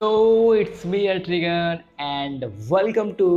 So, it's me Altrigan and welcome to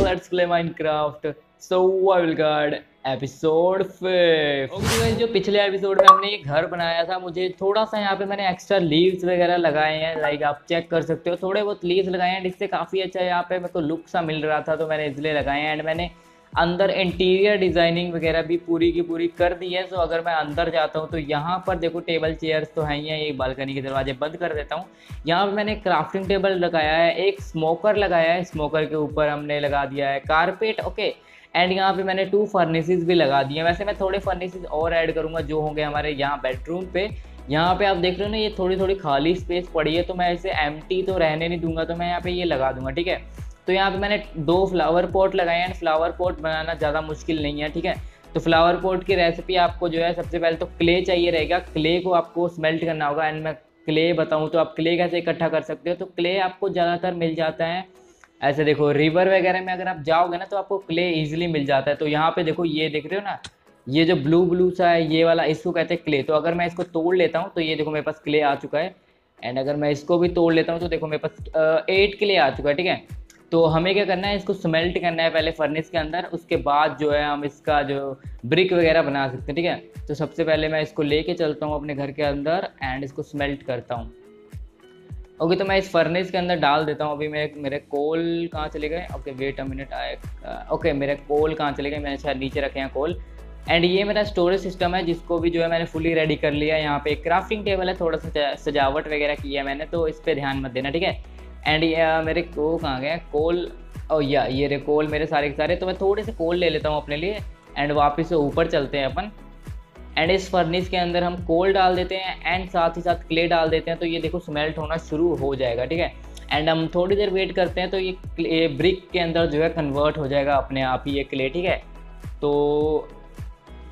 Let's Play Minecraft. Survival Guide episode fifth okay जो पिछले episode में हमने ये घर बनाया था, मुझे थोड़ा सा यहाँ पे मैंने एक्स्ट्रा लीव्स वगैरह लगाए हैं लाइक आप चेक कर सकते हो, थोड़े बहुत लीव्स लगाए हैं, जिससे काफ़ी अच्छा यहाँ पे मेरे को लुक सा मिल रहा था तो मैंने इसलिए लगाए हैं एंड मैंने अंदर इंटीरियर डिज़ाइनिंग वगैरह भी पूरी की पूरी कर दी है। सो अगर मैं अंदर जाता हूँ तो यहाँ पर देखो टेबल चेयर्स तो हैं ही हैं ये बालकनी के दरवाजे बंद कर देता हूँ। यहाँ पर मैंने क्राफ्टिंग टेबल लगाया है, एक स्मोकर लगाया है स्मोकर के ऊपर हमने लगा दिया है कारपेट ओके एंड यहाँ पे मैंने टू फर्नेसेस भी लगा दिए वैसे मैं थोड़े फर्नेसेस और ऐड करूँगा जो होंगे हमारे यहाँ बेडरूम पे। यहाँ पे आप देख रहे हो ना, ये थोड़ी थोड़ी खाली स्पेस पड़ी है तो मैं इसे एम तो रहने नहीं दूँगा तो मैं यहाँ पे ये लगा दूँगा, ठीक है? तो यहाँ पे मैंने दो फ्लावर पॉट लगाए हैं। फ्लावर पॉट बनाना ज़्यादा मुश्किल नहीं है, ठीक है? तो फ्लावर पॉट की रेसिपी आपको जो है, सबसे पहले तो क्ले चाहिए रहेगा। क्ले को आपको स्मेल्ट करना होगा। एंड मैं क्ले बताऊँ तो आप क्ले कैसे इकट्ठा कर सकते हो? तो क्ले आपको ज़्यादातर मिल जाता है। ऐसे देखो रिवर वगैरह में अगर आप जाओगे ना तो आपको क्ले ईजिली मिल जाता है। तो यहाँ पे देखो, ये देख रहे हो ना? ये जो ब्लू ब्लू सा है, ये वाला, इसको कहते हैं क्ले तो अगर मैं इसको तोड़ लेता हूँ तो ये देखो मेरे पास क्ले आ चुका है। एंड अगर मैं इसको भी तोड़ लेता हूँ तो देखो मेरे पास एट क्ले आ चुका है, ठीक है? तो हमें क्या करना है, इसको स्मेल्ट करना है पहले फर्नेस के अंदर, उसके बाद जो है हम इसका जो ब्रिक वगैरह बना सकते हैं, ठीक है? तो सबसे पहले मैं इसको लेके चलता हूँ अपने घर के अंदर एंड इसको स्मेल्ट करता हूँ। ओके तो मैं इस फर्नेस के अंदर डाल देता हूँ। अभी मेरे मेरे कोल कहाँ चले गए? ओके वेट अ मिनट आए ओके, मेरे कोल कहाँ चले गए? मैंने शायद नीचे रखे हैं कोल एंड ये मेरा स्टोरेज सिस्टम है, जिसको भी जो है मैंने फुली रेडी कर लिया यहाँ पे क्राफ्टिंग टेबल है, थोड़ा सा सजावट वगैरह की है मैंने तो इस पर ध्यान मत देना, ठीक है? एंड ये मेरे को कहाँ गए कोल ओ या ये रे कोल मेरे सारे के सारे तो मैं थोड़े से कोल ले लेता हूँ अपने लिए एंड वापस से ऊपर चलते हैं अपन। एंड इस फर्निस के अंदर हम कोल डाल देते हैं एंड साथ ही साथ क्ले डाल देते हैं तो ये देखो स्मेल्ट होना शुरू हो जाएगा, ठीक है? एंड हम थोड़ी देर वेट करते हैं तो ये ब्रिक के अंदर जो है कन्वर्ट हो जाएगा अपने आप ही ये क्ले ठीक है? तो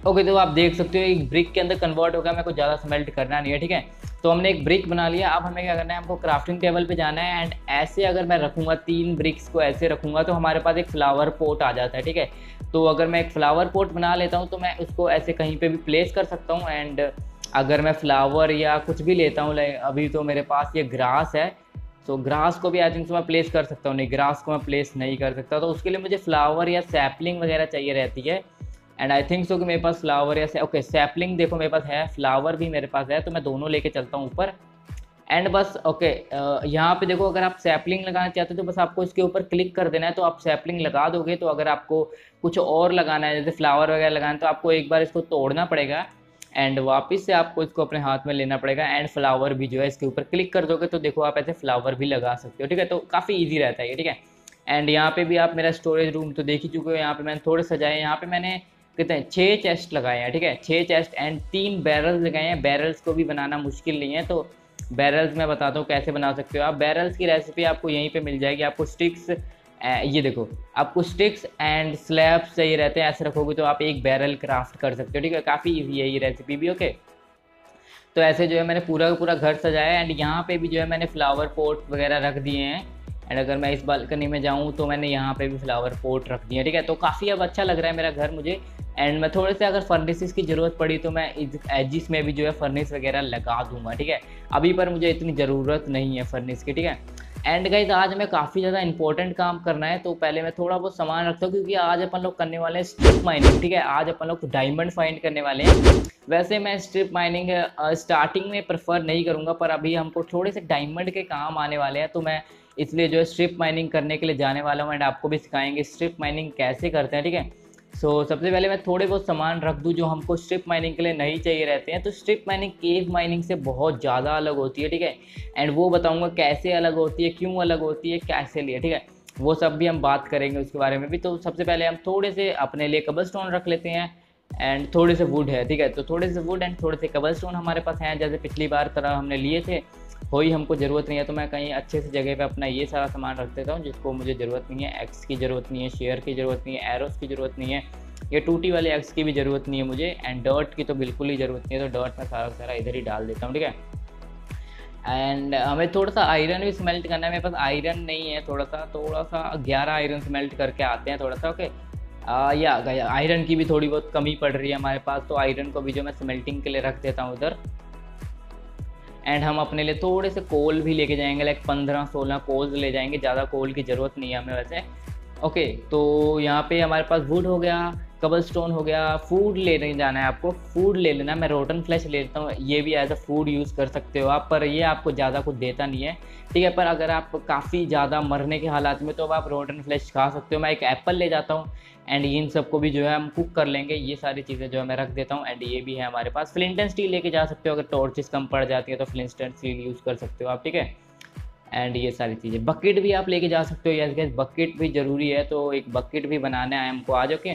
ओके तो आप देख सकते हो एक ब्रिक के अंदर कन्वर्ट होगा मेरे को ज़्यादा स्मेल्ट करना नहीं है, ठीक है? तो हमने एक ब्रिक बना लिया। अब हमें क्या करना है, हमको क्राफ्टिंग टेबल पे जाना है एंड ऐसे अगर मैं रखूँगा, तीन ब्रिक्स को ऐसे रखूँगा तो हमारे पास एक फ्लावर पोट आ जाता है, ठीक है? तो अगर मैं एक फ्लावर पोट बना लेता हूँ तो मैं उसको ऐसे कहीं पर भी प्लेस कर सकता हूँ एंड अगर मैं फ्लावर या कुछ भी लेता हूँ अभी तो मेरे पास ये ग्रास है तो ग्रास को भी आई थिंक मैं प्लेस कर सकता हूँ, नहीं ग्रास को मैं प्लेस नहीं कर सकता। तो उसके लिए मुझे फ्लावर या सैपलिंग वगैरह चाहिए रहती है। एंड आई थिंक सो कि मेरे पास फ्लावर या ओके सैपलिंग देखो मेरे पास है फ्लावर भी मेरे पास है तो मैं दोनों लेके चलता हूँ ऊपर। एंड बस ओके यहाँ पे देखो अगर आप सैपलिंग लगाना चाहते हो तो बस आपको इसके ऊपर क्लिक कर देना है तो आप सैपलिंग लगा दोगे तो अगर आपको कुछ और लगाना है, जैसे फ्लावर वगैरह लगाना है तो आपको एक बार इसको तोड़ना पड़ेगा। एंड वापस से आपको इसको अपने हाथ में लेना पड़ेगा एंड फ्लावर भी जो है इसके ऊपर क्लिक कर दोगे तो देखो आप ऐसे फ्लावर भी लगा सकते हो, ठीक है? तो काफ़ी ईजी रहता है ये, ठीक है? एंड यहाँ पे भी आप मेरा स्टोरेज रूम तो देख ही चुके हो, यहाँ पे मैंने थोड़े सजाए, यहाँ पे मैंने कितने छः चेस्ट लगाए हैं, ठीक है? छः चेस्ट एंड तीन बैरल्स लगाए हैं। बैरल्स को भी बनाना मुश्किल नहीं है तो बैरल्स मैं बताता हूँ कैसे बना सकते हो आप। बैरल्स की रेसिपी आपको यहीं पे मिल जाएगी। आपको स्टिक्स ये देखो, आपको स्टिक्स एंड स्लैब्स चाहिए रहते हैं, ऐसे रखोगे तो आप एक बैरल क्राफ्ट कर सकते हो, ठीक है? काफ़ी ईजी है ये रेसिपी भी ओके तो ऐसे जो है मैंने पूरा का पूरा घर सजाया एंड यहाँ पे भी जो है मैंने फ्लावर पोट वगैरह रख दिए हैं। एंड अगर मैं इस बालकनी में जाऊँ तो मैंने यहाँ पे भी फ्लावर पोट रख दिया ठीक है? तो काफ़ी अब अच्छा लग रहा है मेरा घर मुझे। एंड मैं थोड़े से अगर फर्नेसिस की ज़रूरत पड़ी तो मैं एजिस में भी जो है फर्नेस वगैरह लगा दूँगा, ठीक है? अभी पर मुझे इतनी ज़रूरत नहीं है फर्नेस की, ठीक है? एंड गाइज़ आज हमें काफ़ी ज़्यादा इंपॉर्टेंट काम करना है तो पहले मैं थोड़ा बहुत सामान रखता हूँ, क्योंकि आज अपन लोग करने वाले हैं स्ट्रिप माइनिंग ठीक है? आज अपन लोग डायमंड फाइंड करने वाले हैं। वैसे मैं स्ट्रिप माइनिंग स्टार्टिंग में प्रेफर नहीं करूँगा, पर अभी हमको थोड़े से डायमंड के काम आने वाले हैं तो मैं इसलिए जो है स्ट्रिप माइनिंग करने के लिए जाने वाला हूँ। एंड आपको भी सिखाएँगे स्ट्रिप माइनिंग कैसे करते हैं, ठीक है? सो so, सबसे पहले मैं थोड़े बहुत सामान रख दूँ जो हमको स्ट्रिप माइनिंग के लिए नहीं चाहिए रहते हैं। तो स्ट्रिप माइनिंग केव माइनिंग से बहुत ज़्यादा अलग होती है ठीक है? एंड वो बताऊँगा कैसे अलग होती है क्यों अलग होती है कैसे लिए ठीक है? वो सब भी हम बात करेंगे उसके बारे में भी। तो सबसे पहले हम थोड़े से अपने लिए कबल स्टोन रख लेते हैं एंड थोड़े से वुड है ठीक है? तो थोड़े से वुड एंड थोड़े से कबल स्टोन हमारे पास हैं जैसे पिछली बार तरह हमने लिए थे। ही हमको ज़रूरत नहीं है तो मैं कहीं अच्छे से जगह पे अपना ये सारा सामान रख देता हूँ, जिसको मुझे ज़रूरत नहीं है। एक्स की ज़रूरत नहीं है शेयर की ज़रूरत नहीं है एरोस की ज़रूरत नहीं है, ये टूटी वाले एक्स की भी ज़रूरत नहीं है मुझे एंड डर्ट की तो बिल्कुल ही ज़रूरत नहीं है तो डर्ट मैं सारा सारा इधर ही डाल देता हूँ, ठीक है? एंड हमें थोड़ा सा आयरन भी स्मेल्ट करना है, मेरे पास आयरन नहीं है थोड़ा सा थोड़ा सा ग्यारह आयरन स्मेल्ट करके आते हैं थोड़ा सा ओके या आयरन की भी थोड़ी बहुत कमी पड़ रही है हमारे पास तो आयरन को भी जो मैं स्मेल्टिंग के लिए रख देता हूँ उधर। एंड हम अपने लिए थोड़े से कोल भी लेके जाएँगे लाइक पंद्रह, सोलह कोल्स ले जाएँगे, ज़्यादा कोल की ज़रूरत नहीं है हमें वैसे। ओके तो यहाँ पे हमारे पास वुड हो गया। कबल स्टोन हो गया, फ़ूड लेने जाना है आपको, फ़ूड ले लेना, मैं रोटन फ्लैश ले लेता हूँ, ये भी एज अ फ़ूड यूज़ कर सकते हो आप, पर ये आपको ज़्यादा कुछ देता नहीं है, ठीक है, पर अगर आप काफ़ी ज़्यादा मरने के हालात में तो अब आप रोटन फ्लैश खा सकते हो, मैं एक एप्पल ले जाता हूँ एंड इन सबको भी जो है हम कुक कर लेंगे, ये सारी चीज़ें जो है मैं रख देता हूँ एंड ये भी है हमारे पास फ्लिंटन स्टील लेके जा सकते हो, अगर टॉर्चेस कम पड़ जाती है तो फ्लिंटन स्टील यूज़ कर सकते हो आप, ठीक है एंड ये सारी चीज़ें बकेट भी आप लेके जा सकते हो यस गैस बकेट भी ज़रूरी है तो एक बकेट भी बनाना है हमको आज ओके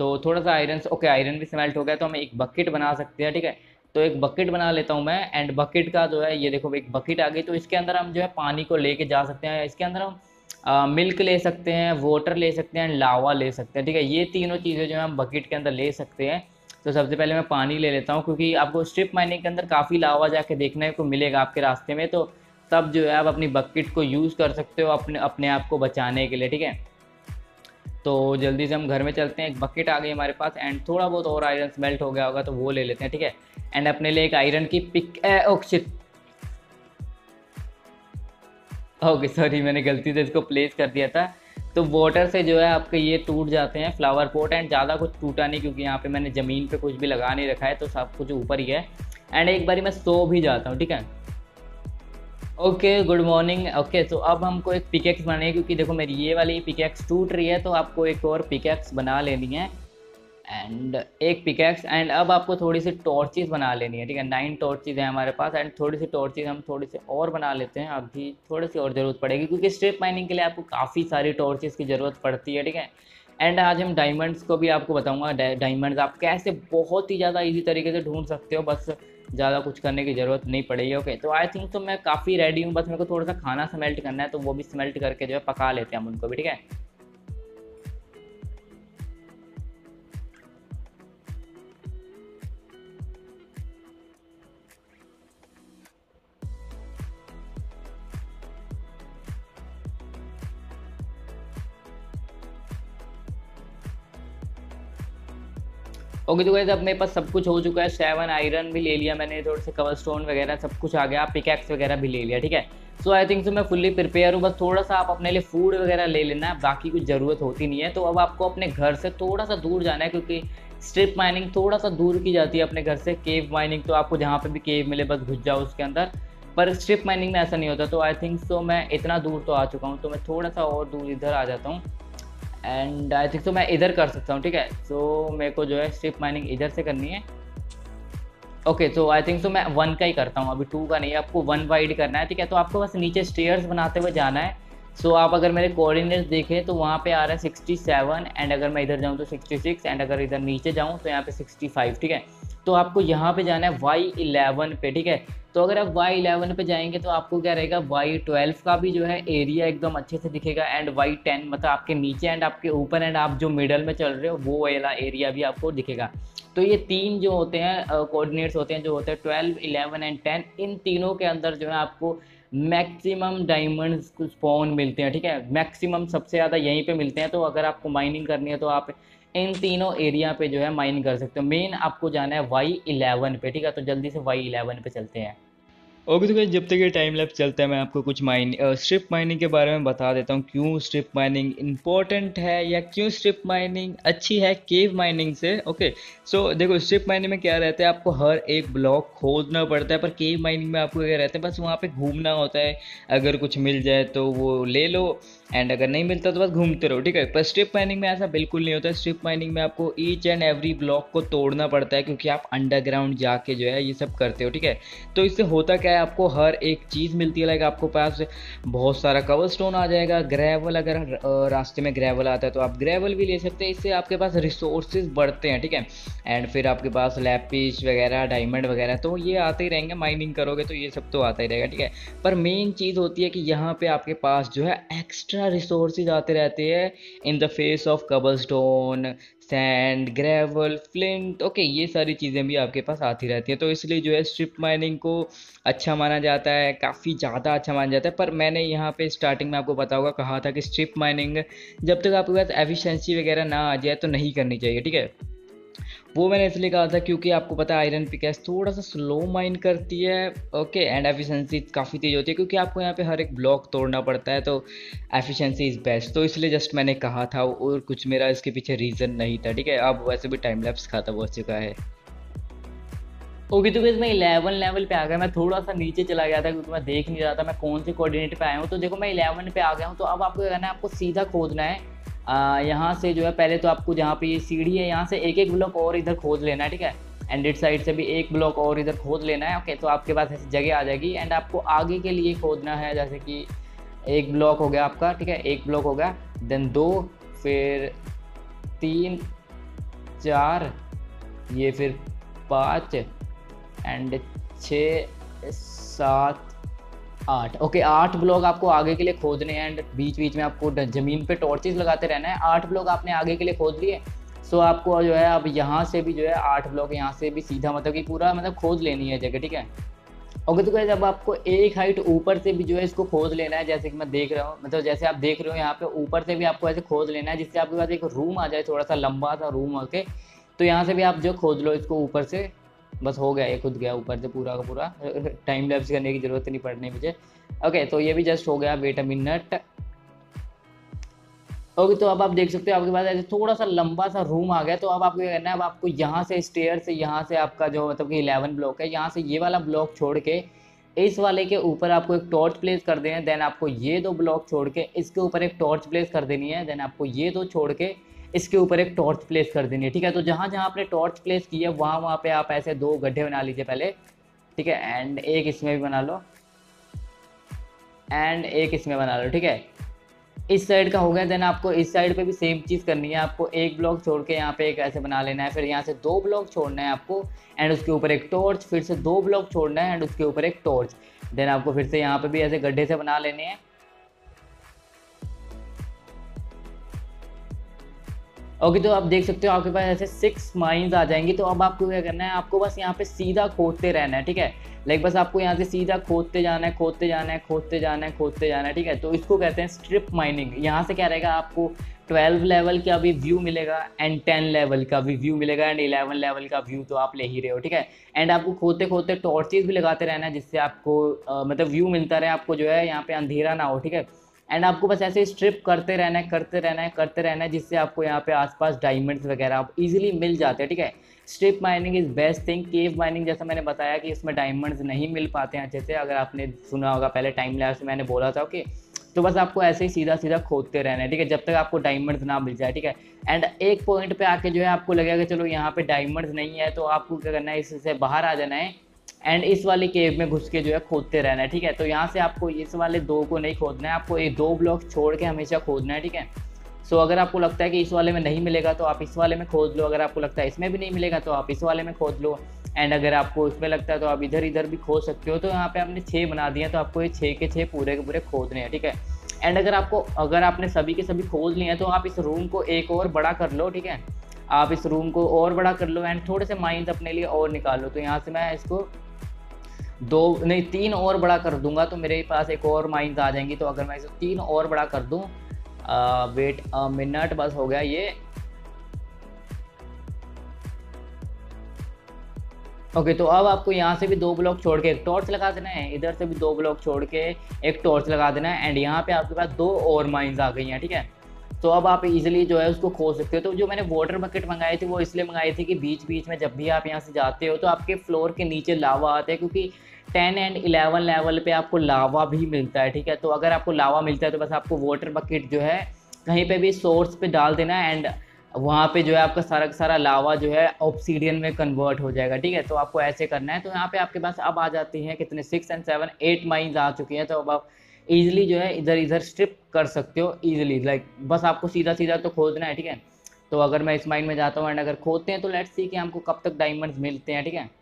तो थोड़ा सा आयरन ओके आयरन भी स्मेल्ट हो गया तो हम एक बकेट बना सकते हैं ठीक है? तो एक बकेट बना लेता हूँ मैं एंड बकेट का जो है ये देखो एक बकेट आ गई तो इसके अंदर हम जो है पानी को लेके जा सकते हैं इसके अंदर हम आ, मिल्क ले सकते हैं वाटर ले सकते हैं लावा ले सकते हैं ठीक है? ये तीनों चीज़ें जो है हम बकेट के अंदर ले सकते हैं। तो सबसे पहले मैं पानी ले लेता हूँ क्योंकि आपको स्ट्रिप माइनिंग के अंदर काफ़ी लावा जाके देखने को मिलेगा आपके रास्ते में तो तब जो है आप अपनी बकेट को यूज़ कर सकते हो अपने अपने आप को बचाने के लिए ठीक है? तो जल्दी से हम घर में चलते हैं। एक बकेट आ गई हमारे पास एंड थोड़ा बहुत और आयरन स्मेल्ट हो गया होगा तो वो ले लेते हैं, ठीक है? एंड अपने लिए एक आयरन की पिक ओके ओके सॉरी मैंने गलती से इसको प्लेस कर दिया था। तो वाटर से जो है आपके ये टूट जाते हैं फ्लावर पोट एंड ज़्यादा कुछ टूटा नहीं, क्योंकि यहाँ पे मैंने ज़मीन पे कुछ भी लगा नहीं रखा है तो सब कुछ ऊपर ही है। एंड एक बारी मैं सो भी जाता हूँ, ठीक है? ओके गुड मॉर्निंग ओके तो अब हमको एक पिकेक्स बनानी क्योंकि देखो मेरी ये वाली पिकेक्स टूट रही है तो आपको एक और पिकेक्स बना लेनी है। एंड एक पिकेक्स एंड अब आपको थोड़ी सी टॉर्चेस बना लेनी है, ठीक है? नाइन टॉर्चेस हैं हमारे पास एंड थोड़ी सी टॉर्चेस हम थोड़ी सी और बना लेते हैं। अभी थोड़ी सी और ज़रूरत पड़ेगी, क्योंकि स्ट्रिप माइनिंग के लिए आपको काफ़ी सारी टॉर्चेस की ज़रूरत पड़ती है, ठीक है? एंड आज हम डायमंड्स को भी आपको बताऊँगा। डायमंड्स आप कैसे बहुत ही ज़्यादा इजी तरीके से ढूंढ सकते हो, बस ज़्यादा कुछ करने की ज़रूरत नहीं पड़ेगी ओके तो आई थिंक तो मैं काफ़ी रेडी हूँ, बस मेरे को थोड़ा सा खाना स्मेल्ट करना है तो वो भी स्मेल्ट करके जो है पका लेते हैं हम उनको भी, ठीक है? ओके तो वैसे मेरे पास सब कुछ हो चुका है सेवन आयरन भी ले लिया मैंने, थोड़े से कवर स्टोन वगैरह, सब कुछ आ गया पिकैक्स वगैरह भी ले लिया, ठीक है? सो आई थिंक सो मैं फुल्ली प्रिपेयर हूँ, बस थोड़ा सा आप अपने लिए फ़ूड वगैरह ले लेना है बाकी कुछ ज़रूरत होती नहीं है तो अब आपको अपने घर से थोड़ा सा दूर जाना है, क्योंकि स्ट्रिप माइनिंग थोड़ा सा दूर की जाती है अपने घर से केव माइनिंग तो आपको जहाँ पे भी केव मिले, बस घुस जाओ उसके अंदर, पर स्ट्रिप माइनिंग में ऐसा नहीं होता तो आई थिंक सो मैं इतना दूर तो आ चुका हूँ तो मैं थोड़ा सा और दूर इधर आ जाता हूँ। एंड आई थिंक तो मैं इधर कर सकता हूँ ठीक है? सो so, मेरे को जो है स्ट्रिप माइनिंग इधर से करनी है। ओके तो आई थिंक तो मैं वन का ही करता हूँ। अभी टू का नहीं आपको वन वाइड करना है ठीक है? तो आपको बस नीचे स्टेयर्स बनाते हुए जाना है। सो so, आप अगर मेरे कोऑर्डिनेट्स देखें तो वहाँ पे आ रहा है सिक्सटी सेवन एंड अगर मैं इधर जाऊँ तो सिक्सटी सिक्स एंड अगर इधर नीचे जाऊँ तो यहाँ पे सिक्सटी फाइव ठीक है? तो आपको यहाँ पे जाना है वाई इलेवन पे ठीक है? तो अगर आप वाई इलेवन पर जाएँगे तो आपको क्या रहेगा? वाई ट्वेल्व का भी जो है एरिया एकदम अच्छे से दिखेगा एंड वाई टेन मतलब आपके नीचे एंड आपके ऊपर एंड आप जो मिडल में चल रहे हो, वो वाला एरिया भी आपको दिखेगा। तो ये तीन जो होते हैं कोऑर्डिनेट्स होते हैं, जो होते हैं ट्वेल्व, इलेवन एंड टेन, इन तीनों के अंदर जो है आपको मैक्सिमम डायमंड्स स्पॉन मिलते हैं, ठीक है? मैक्सिमम सबसे ज़्यादा यहीं पे मिलते हैं तो अगर आपको माइनिंग करनी है तो आप इन तीनों एरिया पे जो है माइन कर सकते हो। मेन आपको जाना है वाई इलेवन पे, ठीक है? तो जल्दी से वाई इलेवन पे चलते हैं। ओके तो जब तक ये टाइम लैप चलता है मैं आपको कुछ माइनिंग स्ट्रिप माइनिंग के बारे में बता देता हूँ क्यों स्ट्रिप माइनिंग इंपॉर्टेंट है या क्यों स्ट्रिप माइनिंग अच्छी है केव माइनिंग से ओके सो so, देखो स्ट्रिप माइनिंग में क्या रहता है आपको हर एक ब्लॉक खोदना पड़ता है पर केव माइनिंग में आपको क्या रहता है बस वहाँ पे घूमना होता है अगर कुछ मिल जाए तो वो ले लो। एंड अगर नहीं मिलता तो बस घूमते रहो, ठीक है? पर स्ट्रिप माइनिंग में ऐसा बिल्कुल नहीं होता। स्ट्रिप माइनिंग में आपको ईच एंड एवरी ब्लॉक को तोड़ना पड़ता है क्योंकि आप अंडरग्राउंड जाके जो है ये सब करते हो, ठीक है? तो इससे होता क्या है? आपको हर एक चीज़ मिलती है लाइक आपको पास बहुत सारा कवर स्टोन आ जाएगा ग्रेवल अगर रास्ते में ग्रेवल आता है तो आप ग्रेवल भी ले सकते हैं। इससे आपके पास रिसोर्सेज बढ़ते हैं, ठीक है? एंड फिर आपके पास लैपिस वगैरह डायमंड वगैरह तो ये आते ही रहेंगे। माइनिंग करोगे तो ये सब तो आता ही रहेगा, ठीक है? पर मेन चीज़ होती है कि यहाँ पर आपके पास जो है एक्स्ट्रा एक्स्ट्रा रिसोर्सेज आते रहते हैं। In the face of cobble stone sand gravel flint okay ये सारी चीज़ें भी आपके पास आती रहती हैं। तो इसलिए जो है स्ट्रिप माइनिंग को अच्छा माना जाता है, काफ़ी ज़्यादा अच्छा माना जाता है। पर मैंने यहाँ पे स्टार्टिंग में आपको पता होगा कहा था कि स्ट्रिप माइनिंग जब तक आपके पास एफिशिएंसी वगैरह ना आ जाए तो नहीं करनी चाहिए, ठीक है? वो मैंने इसलिए कहा था क्योंकि आपको पता है आयरन पिकैस थोड़ा सा स्लो माइन करती है ओके एंड एफिशिएंसी काफ़ी तेज़ होती है क्योंकि आपको यहाँ पे हर एक ब्लॉक तोड़ना पड़ता है तो एफिशिएंसी इज़ बेस्ट तो इसलिए जस्ट मैंने कहा था और कुछ मेरा इसके पीछे रीज़न नहीं था, ठीक है? अब वैसे भी टाइम लैप्स खाता हो चुका है। ओके तो मैं इलेवन लेवल पे आ गया, मैं थोड़ा सा नीचे चला गया था क्योंकि मैं देख नहीं रहा था मैं कौन से कोऑर्डिनेट पे आया हूँ। तो देखो, मैं इलेवन पे आ गया हूँ तो अब आपको करना है, आपको सीधा खोदना है। यहाँ से जो है, पहले तो आपको जहाँ पे ये सीढ़ी है, यहाँ से एक एक ब्लॉक और इधर खोद लेना है, ठीक है? एंड इट साइड से भी एक ब्लॉक और इधर खोद लेना है ओके तो आपके पास ऐसी जगह आ जाएगी एंड आपको आगे के लिए खोदना है, जैसे कि एक ब्लॉक हो गया आपका, ठीक है? एक ब्लॉक हो गया देन दो, फिर तीन, चार, ये फिर पाँच एंड छ, सात आठ। ओके आठ ब्लॉक आपको आगे के लिए खोदने हैं एंड बीच बीच में आपको ज़मीन पे टॉर्चेस लगाते रहना है। आठ ब्लॉक आपने आगे के लिए खोद लिए। सो आपको जो है, अब यहाँ से भी जो है, आठ ब्लॉक यहाँ से भी सीधा मतलब कि पूरा मतलब खोद लेनी है जगह, ठीक है? ओके तो जब आपको एक हाइट ऊपर से भी जो है, इसको खोद लेना है, जैसे कि मैं देख रहा हूँ। मतलब जैसे आप देख रहे हो यहाँ पे ऊपर से भी आपको ऐसे खोद लेना है, जिससे आपके पास एक रूम आ जाए, थोड़ा सा लंबा सा रूम होके। तो यहाँ से भी आप जो खोद लो इसको ऊपर से। बस हो गया, ये खुद गया ऊपर से पूरा का पूरा। टाइम लैप्स करने की ज़रूरत नहीं पड़नी मुझे। ओके तो ये भी जस्ट हो गया वेट अ मिनट ओके तो अब आप देख सकते हो, आपके पास ऐसे थोड़ा सा लंबा सा रूम आ गया। तो अब आपको क्या करना है, अब आपको यहाँ से स्टेयर से, यहाँ से आपका जो मतलब कि इलेवन ब्लॉक है, यहाँ से ये वाला ब्लॉक छोड़ के, इस वाले के ऊपर आपको एक टॉर्च प्लेस कर देना है देन आपको ये दो ब्लॉक छोड़ के, इसके ऊपर एक टॉर्च प्लेस कर देनी है देन आपको ये दो छोड़ के इसके ऊपर एक टॉर्च प्लेस कर देनी है, ठीक है? तो जहाँ जहाँ आपने टॉर्च प्लेस की है, वहाँ वहाँ पे आप ऐसे दो गड्ढे बना लीजिए पहले, ठीक है? एंड एक इसमें भी बना लो। एंड एक इसमें बना लो, ठीक है? इस साइड का हो गया देन आपको इस साइड पे भी सेम चीज़ करनी है। आपको एक ब्लॉक छोड़ के यहाँ पे एक ऐसे बना लेना है, फिर यहाँ से दो ब्लॉक छोड़ना है आपको एंड उसके ऊपर एक टॉर्च फिर से दो ब्लॉक छोड़ना है एंड उसके ऊपर एक टॉर्च देन आपको फिर से यहाँ पे भी ऐसे गड्ढे से बना लेने हैं। ओके तो आप देख सकते हो आपके पास ऐसे सिक्स माइंस आ जाएँगी। तो अब आपको क्या करना है? आपको बस यहाँ पे सीधा खोदते रहना है ठीक है? लाइक बस आपको यहाँ से सीधा खोदते जाना है खोदते जाना है खोदते जाना है खोदते जाना है ठीक है? तो इसको कहते हैं स्ट्रिप माइनिंग यहाँ से क्या रहेगा? आपको ट्वेल्व लेवल का भी व्यू मिलेगा एंड टेन लेवल का भी व्यू मिलेगा एंड इलेवन लेवल का व्यू तो आप ले ही रहे हो ठीक है? एंड आपको खोते खोदते टॉर्चेज भी लगाते रहना है जिससे आपको आ, मतलब व्यू मिलता रहे आपको जो है यहाँ पे अंधेरा ना हो ठीक है? एंड आपको बस ऐसे स्ट्रिप करते रहना है, करते रहना है, करते रहना है, जिससे आपको यहाँ पे आसपास डायमंड्स वगैरह आप इजीली मिल जाते हैं, ठीक है? Strip mining is best thing cave mining जैसा मैंने बताया कि इसमें डायमंड्स नहीं मिल पाते हैं अच्छे से, अगर आपने सुना होगा पहले टाइम लैप्स मैंने बोला था ओके तो बस आपको ऐसे ही सीधा सीधा खोदते रहना है, ठीक है? जब तक आपको डायमंड्स ना मिल जाए, ठीक है? एंड एक पॉइंट पे आके जो है आपको लगेगा चलो यहाँ पे डायमंड्स नहीं है तो आपको क्या करना है, इससे बाहर आ जाना है। एंड इस वाले केव में घुस के जो है खोदते रहना है, ठीक है? तो यहाँ से आपको इस वाले दो को नहीं खोदना है, आपको ये दो ब्लॉक छोड़ के हमेशा खोदना है, ठीक है? सो अगर आपको लगता है कि इस वाले में नहीं मिलेगा तो आप इस वाले में खोद लो। अगर आपको लगता है इसमें भी नहीं मिलेगा तो आप इस वाले में खोद लो। एंड अगर आपको इसमें लगता है तो आप इधर इधर भी खोद सकते हो। तो यहाँ पे आपने छः बना दिए तो आपको ये छः के छः पूरे के पूरे खोदने हैं, ठीक है? एंड अगर आपको, अगर आपने सभी के सभी खोद लिए हैं तो आप इस रूम को एक और बड़ा कर लो, ठीक है? आप इस रूम को और बड़ा कर लो एंड थोड़े से माइंड अपने लिए और निकाल। लो तो यहाँ से मैं इसको दो नहीं तीन और बड़ा कर दूँगा तो मेरे पास एक और माइंस आ जाएँगी। तो अगर मैं इसे तीन और बड़ा कर दूँ वेट मिनट बस हो गया ये। ओके okay, तो अब आपको यहाँ से भी दो ब्लॉक छोड़ के एक टॉर्च लगा देना है। इधर से भी दो ब्लॉक छोड़ के एक टॉर्च लगा देना है। एंड यहाँ पे आपके पास दो और माइंस आ गई हैं ठीक है? तो अब आप इजीली जो है उसको खोल सकते हो। तो जो मैंने वाटर बकेट मंगाई थी, वो इसलिए मंगाई थी कि बीच बीच में जब भी आप यहाँ से जाते हो तो आपके फ्लोर के नीचे लावा आते हैं, क्योंकि टेन एंड इलेवन लेवल पे आपको लावा भी मिलता है, ठीक है? तो अगर आपको लावा मिलता है तो बस आपको वाटर बकेट जो है कहीं पे भी सोर्स पे डाल देना एंड वहाँ पे जो है आपका सारा का सारा लावा जो है ऑप्सीडियन में कन्वर्ट हो जाएगा, ठीक है? तो आपको ऐसे करना है। तो यहाँ पे आपके पास अब आ जाती हैं कितने? Six and seven eight mines आ चुकी हैं। तो अब आप ईजिली जो है इधर इधर स्ट्रिप कर सकते हो ईजिली लाइक बस आपको सीधा सीधा तो खोदना है, ठीक है? तो अगर मैं इस माइंड में जाता हूँ एंड अगर खोदते हैं तो लेट्स सी कि हमको कब तक डायमंड्स मिलते हैं, ठीक है?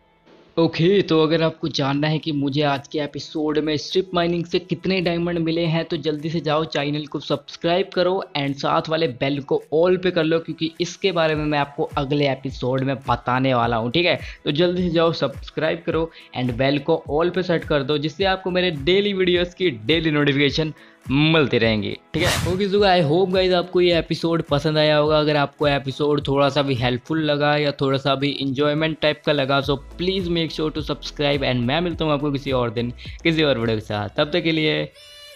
ओके okay, तो अगर आपको जानना है कि मुझे आज के एपिसोड में स्ट्रिप माइनिंग से कितने डायमंड मिले हैं तो जल्दी से जाओ चैनल को सब्सक्राइब करो एंड साथ वाले बेल को ऑल पे कर लो क्योंकि इसके बारे में मैं आपको अगले एपिसोड में बताने वाला हूँ ठीक है? तो जल्दी से जाओ सब्सक्राइब करो एंड बेल को ऑल पे सेट कर दो जिससे आपको मेरे डेली वीडियोज़ की डेली नोटिफिकेशन मिलती रहेंगी, ठीक है? Okay so I hope guys आपको ये एपिसोड पसंद आया होगा। अगर आपको एपिसोड थोड़ा सा भी हेल्पफुल लगा या थोड़ा सा भी इंजॉयमेंट टाइप का लगा so please make sure to subscribe and मैं मिलता हूँ आपको किसी और दिन, किसी और वीडियो के साथ। तब तक के लिए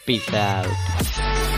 पीस आउट